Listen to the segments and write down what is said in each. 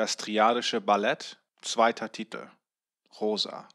Das Triadische Ballett, zweiter Titel. Rosa.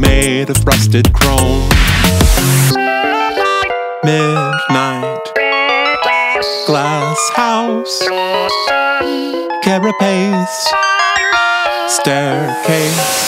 Made of rusted chrome. Midnight glass house, carapace, staircase.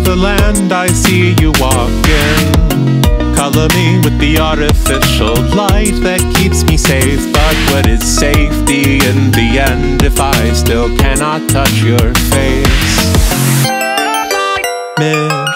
The land I see you walk in. Color me with the artificial light that keeps me safe. But what is safety in the end if I still cannot touch your face? Midnight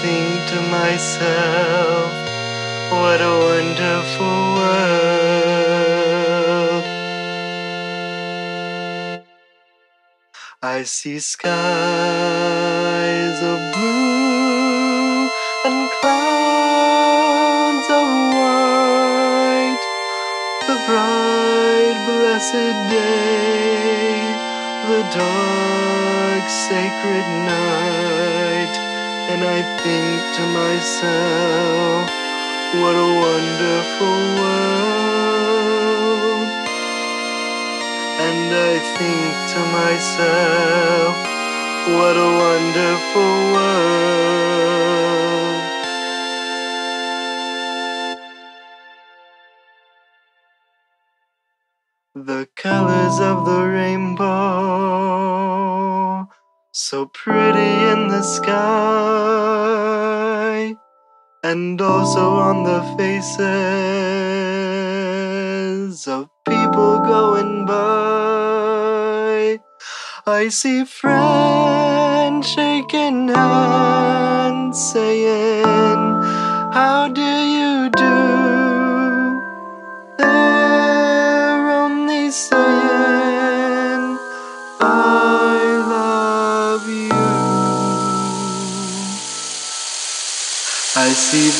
think to myself, what a wonderful world. I see skies faces of people going by. I see friends shaking hands, saying, How do you do? They're only saying, I love you. I see